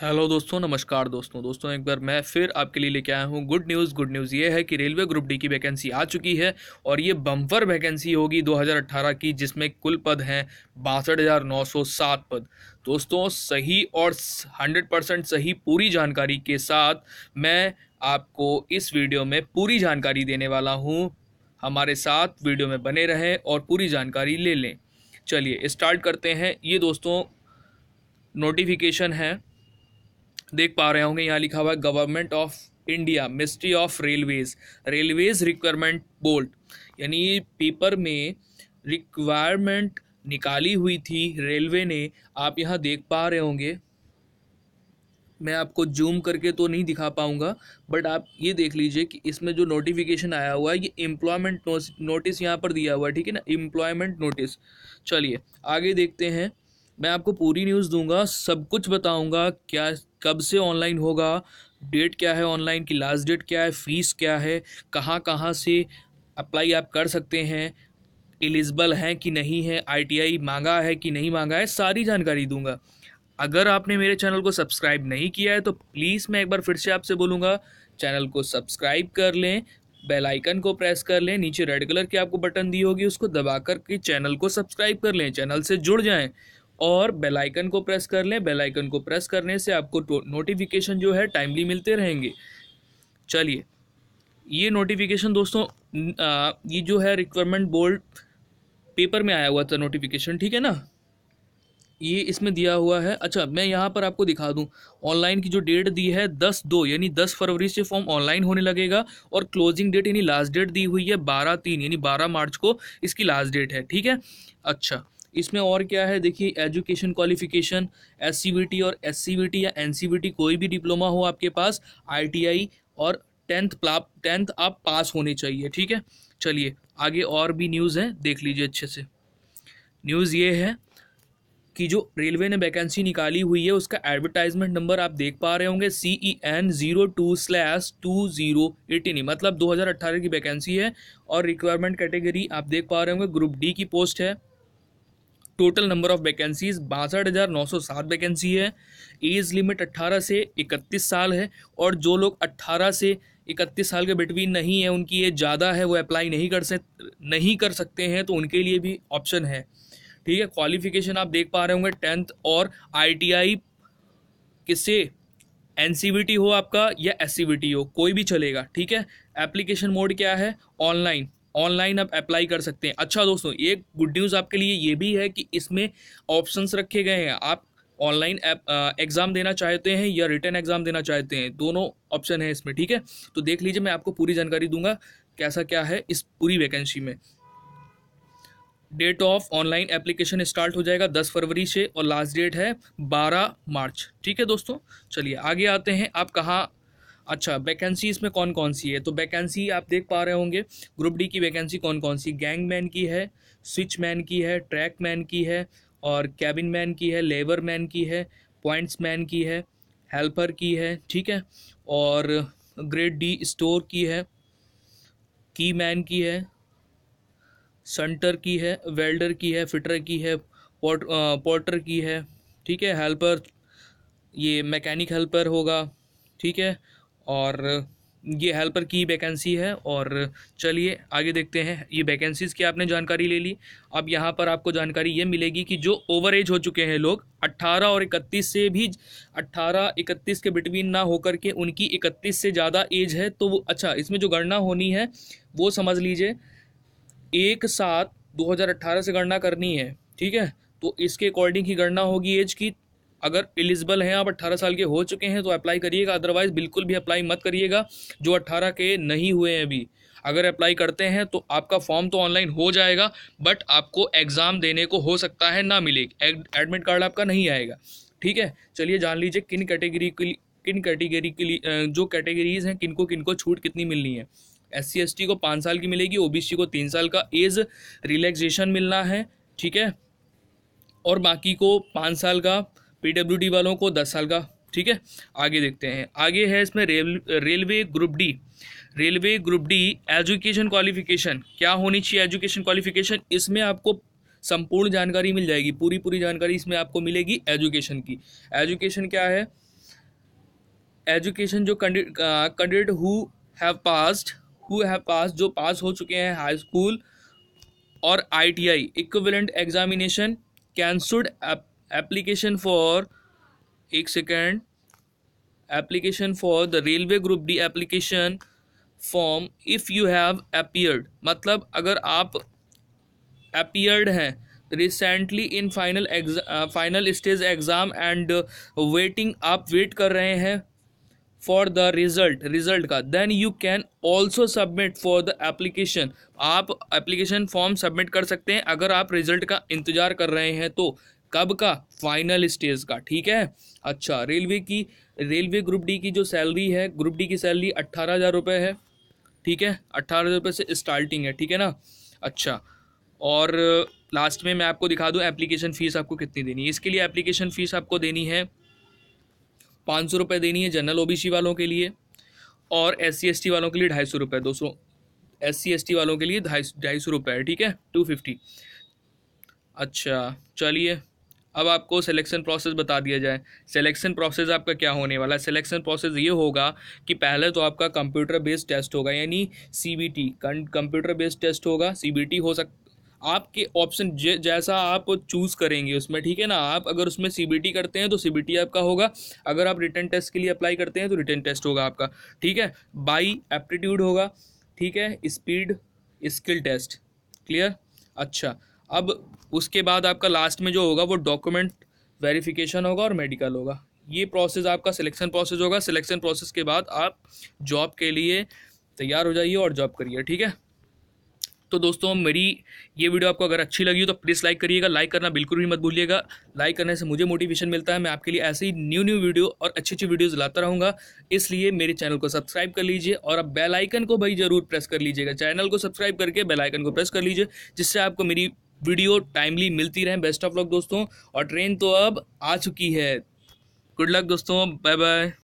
Hello दोस्तों, नमस्कार दोस्तों। दोस्तों, एक बार मैं फिर आपके लिए लेके आया हूँ गुड न्यूज़ गुड न्यूज़ ये है कि रेलवे ग्रुप डी की वैकेंसी आ चुकी है और ये बम्पर वैकेंसी होगी 2018 की, जिसमें कुल पद हैं बासठ पद। दोस्तों, सही और 100 परसेंट सही पूरी जानकारी के साथ मैं आपको इस वीडियो में पूरी जानकारी देने वाला हूँ। हमारे साथ वीडियो में बने रहें और पूरी जानकारी ले लें। चलिए स्टार्ट करते हैं। ये दोस्तों नोटिफिकेशन है। देख पा रहे होंगे, यहाँ लिखा हुआ है government of India ministry of railways railways requirement board यानी पेपर में रिक्वायरमेंट निकाली हुई थी रेलवे ने। आप यहाँ देख पा रहे होंगे। मैं आपको जूम करके तो नहीं दिखा पाऊँगा बट आप ये देख लीजिए कि इसमें जो नोटिफिकेशन आया हुआ है, ये एम्प्लॉयमेंट नोटिस यहाँ पर दिया हुआ है, ठीक है ना? एम्प्लॉयमेंट नोटिस चलिए, आगे देखते हैं। मैं आपको पूरी न्यूज़ दूँगा, सब कुछ बताऊँगा, क्या, कब से ऑनलाइन होगा डेट क्या है ऑनलाइन की लास्ट डेट क्या है फ़ीस क्या है, कहाँ कहाँ से अप्लाई आप कर सकते हैं एलिजिबल हैं कि नहीं है आईटीआई मांगा है कि नहीं मांगा है, सारी जानकारी दूँगा। अगर आपने मेरे चैनल को सब्सक्राइब नहीं किया है तो प्लीज़ मैं एक बार फिर से आपसे बोलूँगा चैनल को सब्सक्राइब कर लें बेल आइकन को प्रेस कर लें, नीचे रेड कलर की आपको बटन दी होगी, उसको दबा के चैनल को सब्सक्राइब कर लें चैनल से जुड़ जाएँ। और बेल आइकन को प्रेस कर लें। बेल आइकन को प्रेस करने से आपको नोटिफिकेशन जो है टाइमली मिलते रहेंगे। चलिए ये नोटिफिकेशन दोस्तों आ, ये जो है रिक्वायरमेंट बोर्ड पेपर में आया हुआ था नोटिफिकेशन ठीक है ना? ये इसमें दिया हुआ है। अच्छा मैं यहाँ पर आपको दिखा दूँ। ऑनलाइन की जो डेट दी है दस दो यानी दस फरवरी से फॉर्म ऑनलाइन होने लगेगा और क्लोजिंग डेट यानी लास्ट डेट दी हुई है बारह तीन यानी बारह मार्च को इसकी लास्ट डेट है ठीक है? अच्छा इसमें और क्या है? देखिए एजुकेशन क्वालिफिकेशन एस और एस या एन कोई भी डिप्लोमा हो आपके पास आईटीआई और टेंथ प्लाप टेंथ आप पास होने चाहिए, ठीक है? चलिए, आगे और भी न्यूज़ है, देख लीजिए अच्छे से। न्यूज़ ये है कि जो रेलवे ने वैकेंसी निकाली हुई है, उसका एडवर्टाइजमेंट नंबर आप देख पा रहे होंगे C E N zero two slash two zero eighteen मतलब 2018 की वैकेंसी है और रिक्वायरमेंट कैटेगरी आप देख पा रहे होंगे ग्रुप डी की पोस्ट है। टोटल नंबर ऑफ़ वैकेंसीज बासठ हज़ार नौ सौ सात वैकेंसी है। एज लिमिट अट्ठारह से इकतीस साल है और जो लोग अट्ठारह से इकतीस साल के बिटवीन नहीं है, उनकी एज ज़्यादा है, वो अप्लाई नहीं कर सक, नहीं कर सकते हैं तो उनके लिए भी ऑप्शन है। ठीक है क्वालिफिकेशन आप देख पा रहे होंगे टेंथ और आई किससे? एन हो आपका या एस हो, कोई भी चलेगा। ठीक है एप्लीकेशन मोड क्या है? ऑनलाइन ऑनलाइन आप अप्लाई कर सकते हैं। अच्छा दोस्तों एक गुड न्यूज़ आपके लिए ये भी है कि इसमें ऑप्शंस रखे गए हैं। आप ऑनलाइन एग्ज़ाम देना चाहते हैं या रिटर्न एग्ज़ाम देना चाहते हैं, दोनों ऑप्शन है इसमें, ठीक है? तो देख लीजिए, मैं आपको पूरी जानकारी दूँगा कैसा क्या है इस पूरी वैकेंसी में। Date of online application start हो जाएगा 10 फरवरी से और लास्ट डेट है 12 मार्च, ठीक है दोस्तों? चलिए, आगे आते हैं। आप कहाँ अच्छा वैकेंसी इसमें कौन कौन सी है तो वैकेंसी आप देख पा रहे होंगे ग्रुप डी की वैकेंसी कौन कौन सी गैंग मैन की है स्विच मैन की है ट्रैक मैन की है और कैबिन मैन की है लेबर मैन की है पॉइंट्स मैन की है हेल्पर की है ठीक है और ग्रेड डी स्टोर की है की मैन की है संटर की है वेल्डर की है फिटर की है पोर्ट पोर्टर की है ठीक है हेल्पर ये मैकेनिक हेल्पर होगा ठीक है और ये हेल्पर की वैकेंसी है और चलिए आगे देखते हैं, ये वैकेंसीज़ की आपने जानकारी ले ली। अब यहाँ पर आपको जानकारी ये मिलेगी कि जो ओवर एज हो चुके हैं लोग 18 और 31 से भी 18 31 के बिटवीन ना होकर के उनकी 31 से ज़्यादा एज है तो वो अच्छा इसमें जो गणना होनी है, वो समझ लीजिए, एक सात दो से गणना करनी है, ठीक है? तो इसके अकॉर्डिंग ही गणना होगी एज की अगर एलिजिबल हैं आप 18 साल के हो चुके हैं तो अप्लाई करिएगा। अदरवाइज़ बिल्कुल भी अप्लाई मत करिएगा, जो 18 के नहीं हुए हैं अभी। अगर अप्लाई करते हैं तो आपका फॉर्म तो ऑनलाइन हो जाएगा बट आपको एग्ज़ाम देने को हो सकता है, ना मिले। एडमिट कार्ड आपका नहीं आएगा। ठीक है? चलिए जान लीजिए किन कैटेगरी के लिए, किन कैटेगरी के लिए जो कैटेगरीज हैं, किनको किनको छूट कितनी मिलनी है? एस सी को पाँच साल की मिलेगी ओबीसी को तीन साल का। एज रिलैक्सेशन मिलना है, ठीक है? और बाकी को पाँच साल का पीडब्ल्यूडी वालों को दस साल का, ठीक है? आगे देखते हैं। आगे है इसमें rail, railway group D. Railway group D, education qualification. क्या होनी चाहिए एजुकेशन क्वालिफिकेशन? इसमें आपको संपूर्ण जानकारी मिल जाएगी। पूरी पूरी जानकारी इसमें आपको मिलेगी एजुकेशन की। एजुकेशन क्या है? एजुकेशन जो candidate who have passed who have pass जो पास हो चुके हैं हाई स्कूल और I T I equivalent examination cancelled application for एक second application for the railway group D application form if you have appeared मतलब अगर आप appeared हैं recently in final exam final stage exam and waiting आप wait कर रहे हैं for the result result का then you can also submit for the application आप एप्लीकेशन फॉर्म सबमिट कर सकते हैं, अगर आप रिज़ल्ट का इंतज़ार कर रहे हैं तो। कब का? फाइनल स्टेज का, ठीक है? अच्छा रेलवे की रेलवे ग्रुप डी की जो सैलरी है ग्रुप डी की सैलरी अट्ठारह हज़ार रुपये है, ठीक है? अट्ठारह हज़ार रुपये से स्टार्टिंग है, ठीक है ना? अच्छा और लास्ट में मैं आपको दिखा दूँ एप्लीकेशन फ़ीस आपको कितनी देनी है। इसके लिए एप्लीकेशन फ़ीस आपको देनी है, पाँच सौ रुपये देनी है जनरल ओबीसी वालों के लिए, और एस सी एस टी वालों के लिए ढाई सौ रुपये दो सौ एस सी एस टी वालों के लिए ढाई ढाई सौ रुपये ठीक है? टू फिफ्टी अच्छा चलिए। अब आपको सिलेक्शन प्रोसेस बता दिया जाए। सिलेक्शन प्रोसेस आपका क्या होने वाला है? सिलेक्शन प्रोसेस ये होगा कि पहले तो आपका कंप्यूटर बेस्ड टेस्ट होगा, यानी C B T computer based test होगा सी बी टी हो सक, आपके ऑप्शन जैसा आप चूज़ करेंगे उसमें, ठीक है ना? आप अगर उसमें सी बी टी करते हैं तो सी बी टी आपका होगा। अगर आप रिटर्न टेस्ट के लिए अप्लाई करते हैं तो रिटर्न टेस्ट होगा आपका, ठीक है? बाई एप्टीट्यूड होगा, ठीक है? स्पीड स्किल टेस्ट क्लियर अच्छा अब उसके बाद आपका लास्ट में जो होगा वो डॉक्यूमेंट वेरिफिकेशन होगा और मेडिकल होगा। ये प्रोसेस आपका सिलेक्शन प्रोसेस होगा। सिलेक्शन प्रोसेस के बाद आप जॉब के लिए तैयार हो जाइए और जॉब करिए, ठीक है? तो दोस्तों, मेरी ये वीडियो आपको अगर अच्छी लगी हो तो प्लीज़ लाइक करिएगा। लाइक करना बिल्कुल भी मत भूलिएगा। लाइक करने से मुझे मोटिवेशन मिलता है। मैं आपके लिए ऐसे ही न्यू न्यू वीडियो और अच्छी अच्छी वीडियोज़ लाता रहूँगा। इसलिए मेरे चैनल को सब्सक्राइब कर लीजिए और अब बेल आइकन को भाई ज़रूर प्रेस कर लीजिएगा। चैनल को सब्सक्राइब करके बेलाइकन को प्रेस कर लीजिए, जिससे आपको मेरी वीडियो टाइमली मिलती रहे। बेस्ट ऑफ़ लक दोस्तों। और ट्रेन तो अब आ चुकी है। गुड लक दोस्तों। Bye bye